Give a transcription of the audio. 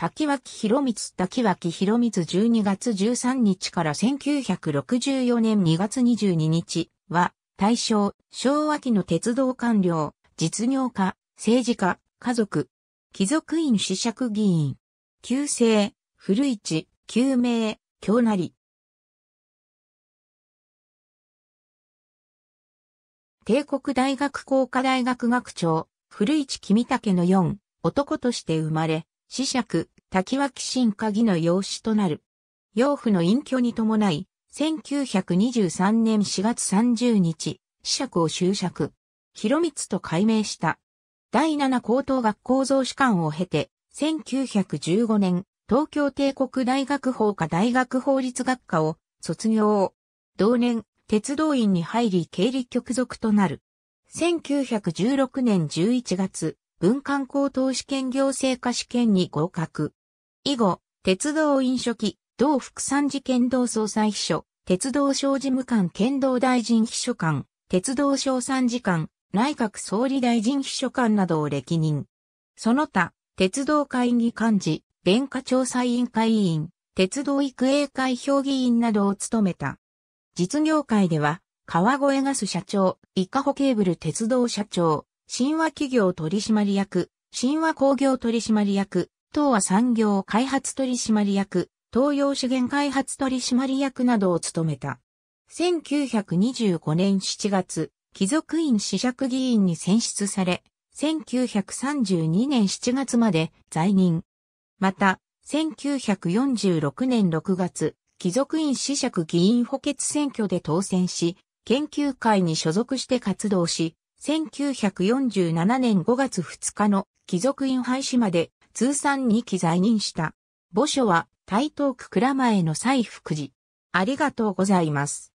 滝脇博光滝脇博光12月13日から1964年2月22日は、大正、昭和期の鉄道官僚、実業家、政治家、家族、貴族院子爵議員、旧姓、古市、旧名、京成。帝国大学工科大学学長、古市君武の4、男として生まれ、死爵、滝脇新鍵の養子となる。養父の隠居に伴い、1923年4月30日、死爵を終爵。広光と改名した。第七高等学校造士官を経て、1915年、東京帝国大学法科大学法律学科を卒業。同年、鉄道院に入り経理局属となる。1916年11月、文官高等試験行政科試験に合格。以後、鉄道院書記、同副参事県道総裁秘書、鉄道省事務官県道大臣秘書官、鉄道省参事官、内閣総理大臣秘書官などを歴任。その他、鉄道会議幹事、弁化調査委員会委員、鉄道育英会評議員などを務めた。実業界では、川越ガス社長、イカホケーブル鉄道社長、神話企業取締役、神話工業取締役、東和産業開発取締役、東洋資源開発取締役などを務めた。1925年7月、貴族院試着議員に選出され、1932年7月まで在任。また、1946年6月、貴族院試着議員補欠選挙で当選し、研究会に所属して活動し、1947年5月2日の貴族院廃止まで通算2期在任した。墓所は台東区倉前の蔡福寺。ありがとうございます。